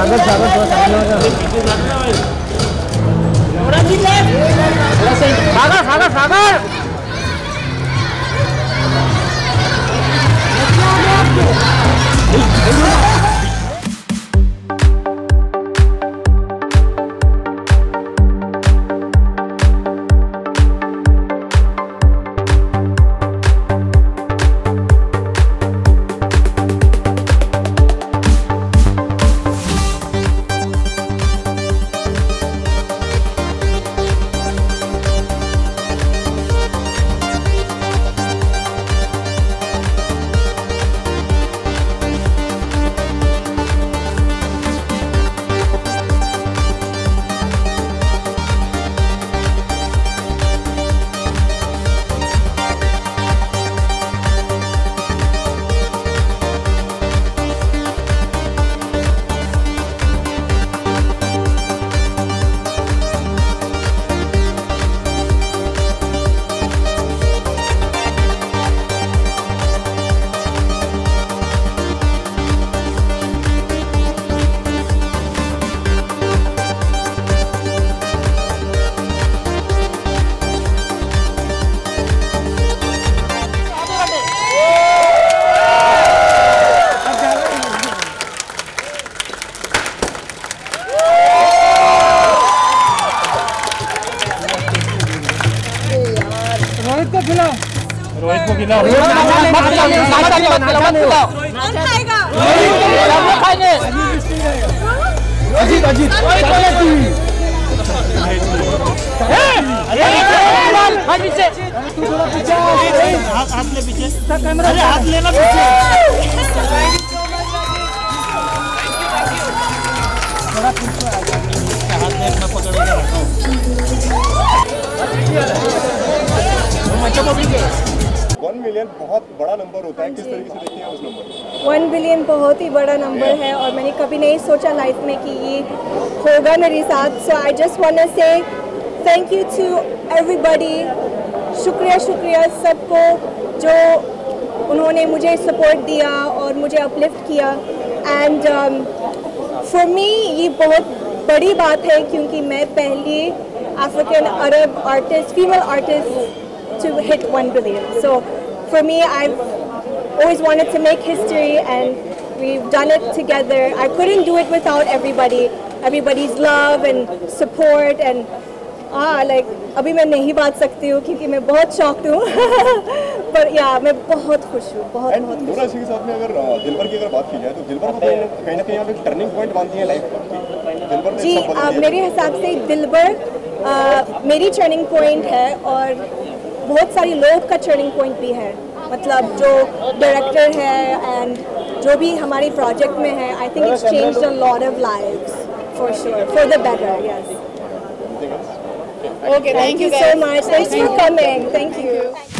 सागर सागर। सागर। रोहित को खिलाओ। रोहित को खिलाओ। अजीत अजीत। हाथ ले पीछे। अरे हाथ लेना पीछे। वन मिलियन बहुत बड़ा नंबर होता है। किस तरीके से देखते हैं उस नंबर वन बिलियन बहुत ही बड़ा नंबर है और मैंने कभी नहीं सोचा लाइफ में कि ये होगा मेरे साथ। So I just want say thank you to everybody शुक्रिया शुक्रिया सबको जो उन्होंने मुझे सपोर्ट दिया और मुझे अपलिफ्ट किया। एंड फॉर मी ये बहुत बड़ी बात है क्योंकि मैं पहली African Arab artist female artist to hit 1 billion. So for me, I've always wanted to make history and we've done it together. I couldn't do it without everybody, everybody's love and support and हाँ like अभी मैं नहीं बात सकती हूँ क्योंकि मैं बहुत शौक हूँ पर या मैं बहुत खुश हूँ बहुत एंड बहुत नूरा इसी के साथ में अगर अ, दिलबर की अगर बात की जाए तो दिलबर को कहीं कहीं ना कहीं आप एक टर्निंग पॉइंट मानती है लाइफ का दिलबर ने जी सब बदल आ, दिया। मेरे हिसाब से दिलबर आ, मेरी टर्निंग पॉइंट है और बहुत सारी लोग का टर्निंग पॉइंट भी है। मतलब जो डायरेक्टर है एंड जो भी हमारे प्रोजेक्ट में है I think it's change a lot of life for sure for the better yes okay thank you so much thanks for coming thank you.